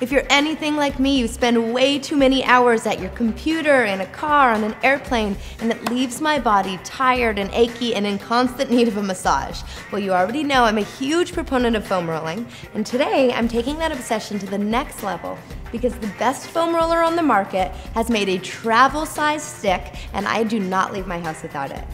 If you're anything like me, you spend way too many hours at your computer, in a car, on an airplane, and it leaves my body tired and achy and in constant need of a massage. Well, you already know I'm a huge proponent of foam rolling, and today I'm taking that obsession to the next level because the best foam roller on the market has made a travel size stick, and I do not leave my house without it.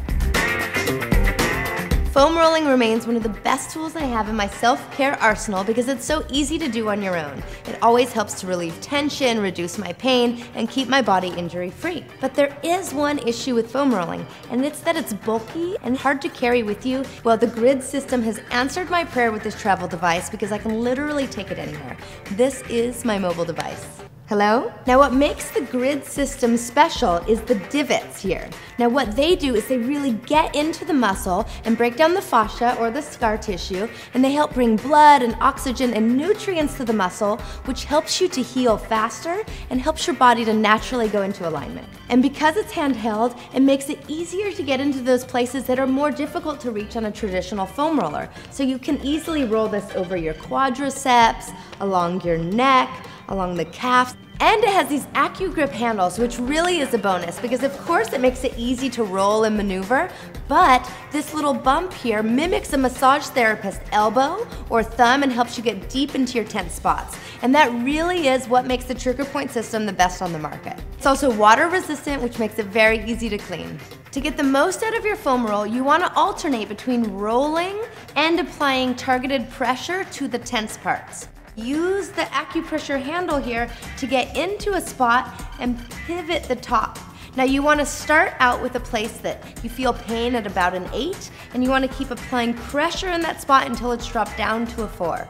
Foam rolling remains one of the best tools I have in my self-care arsenal because it's so easy to do on your own. It always helps to relieve tension, reduce my pain, and keep my body injury-free. But there is one issue with foam rolling, and it's that it's bulky and hard to carry with you. Well, the grid system has answered my prayer with this travel device because I can literally take it anywhere. This is my mobile device. Hello? Now what makes the grid system special is the divots here. Now what they do is they really get into the muscle and break down the fascia or the scar tissue and they help bring blood and oxygen and nutrients to the muscle which helps you to heal faster and helps your body to naturally go into alignment. And because it's handheld, it makes it easier to get into those places that are more difficult to reach on a traditional foam roller. So you can easily roll this over your quadriceps, along your neck, along the calf. And it has these AccuGrip handles, which really is a bonus because of course it makes it easy to roll and maneuver, but this little bump here mimics a massage therapist's elbow or thumb and helps you get deep into your tense spots. And that really is what makes the trigger point system the best on the market. It's also water resistant, which makes it very easy to clean. To get the most out of your foam roll, you want to alternate between rolling and applying targeted pressure to the tense parts. Use the acupressure handle here to get into a spot and pivot the top. Now you want to start out with a place that you feel pain at about an 8 and you want to keep applying pressure in that spot until it's dropped down to a 4.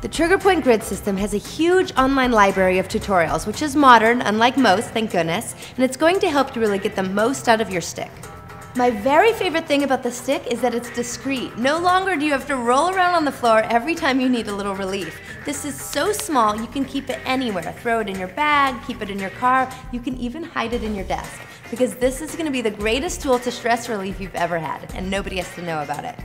The Trigger Point Grid system has a huge online library of tutorials, which is modern, unlike most, thank goodness, and it's going to help you really get the most out of your stick. My very favorite thing about the stick is that it's discreet. No longer do you have to roll around on the floor every time you need a little relief. This is so small, you can keep it anywhere. Throw it in your bag, keep it in your car, you can even hide it in your desk. Because this is gonna be the greatest tool to stress relief you've ever had, and nobody has to know about it.